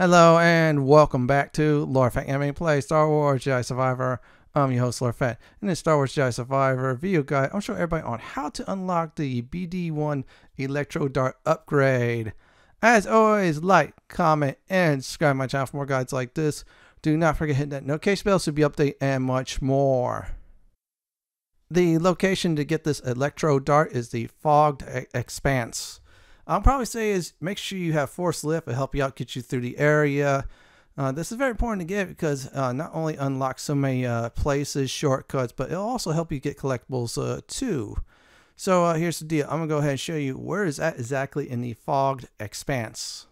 Hello and welcome back to Lord Fenton Gaming Play Star Wars Jedi Survivor. I'm your host Lord Fenton. In this Star Wars Jedi Survivor video guide, I'll show everybody on how to unlock the BD1 Electro Dart upgrade. As always, like, comment, and subscribe my channel for more guides like this. Do not forget to hit that notification bell to be updated and much more. The location to get this Electro Dart is the Fogged Expanse. I'll probably say is make sure you have force lift. It'll help you out, get you through the area. Uh, this is very important to get because uh, not only unlocks so many uh, places, shortcuts, but it'll also help you get collectibles uh, too. So uh, here's the deal. I'm going to go ahead and show you where is that exactly in the fogged expanse.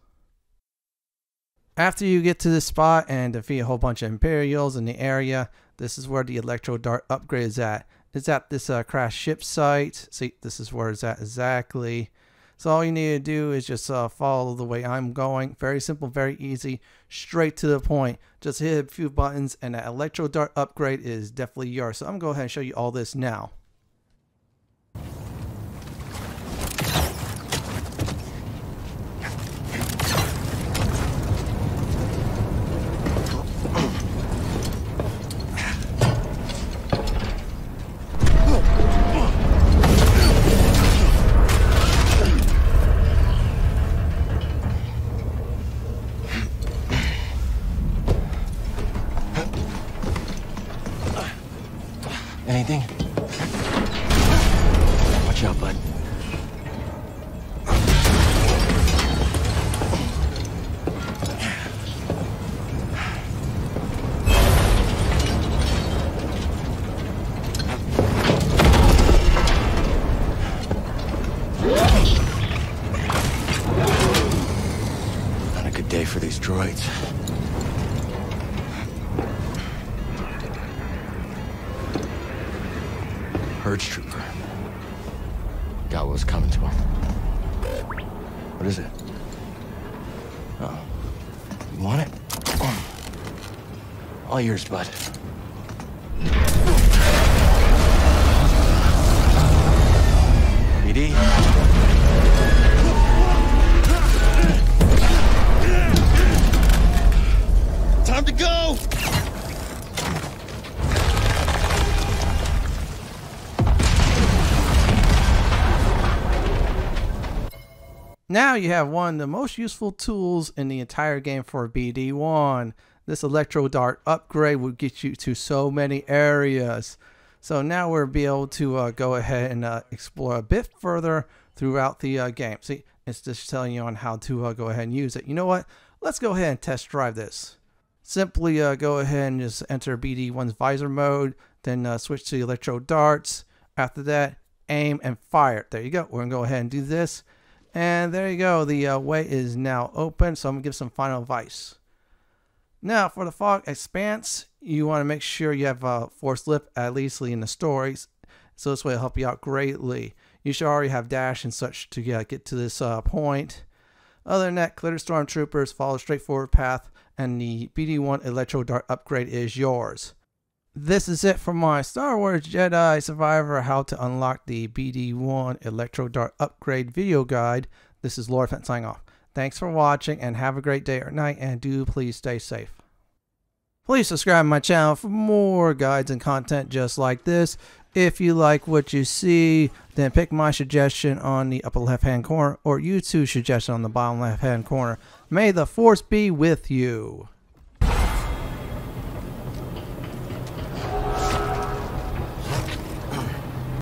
After you get to this spot and defeat a whole bunch of Imperials in the area, this is where the Electro Dart upgrade is at. It's at this uh, crash ship site. See, this is where it's at exactly. So all you need to do is just uh, follow the way I'm going. Very simple, very easy, straight to the point. Just hit a few buttons and that Electro Dart upgrade is definitely yours. So I'm going to go ahead and show you all this now. Anything? Watch out, bud. Not a good day for these droids. Purge trooper. Got what was coming to him. What is it? Oh. You want it? All yours, bud. BD? Time to go! Now you have one of the most useful tools in the entire game for BD1. This Electro Dart upgrade will get you to so many areas. So now we'll be able to uh, go ahead and uh, explore a bit further throughout the uh, game. See, it's just telling you on how to uh, go ahead and use it. You know what? Let's go ahead and test drive this. Simply uh, go ahead and just enter BD1's visor mode, then uh, switch to the Electro Darts. After that, aim and fire. There you go. We're going to go ahead and do this. And there you go. The uh, way is now open. So I'm going to give some final advice. Now, for the fog expanse, you want to make sure you have uh, force lift at least in the stories. So this way will help you out greatly. You should already have dash and such to uh, get to this uh, point. Other than that, clear stormtroopers, follow a straightforward path, and the BD1 Electro Dart upgrade is yours. This is it for my Star Wars Jedi Survivor How to Unlock the BD1 Electro Dart Upgrade video guide. This is Lord Fent signing off. Thanks for watching and have a great day or night and do please stay safe. Please subscribe to my channel for more guides and content just like this. If you like what you see, then pick my suggestion on the upper left hand corner or YouTube's suggestion on the bottom left hand corner. May the force be with you.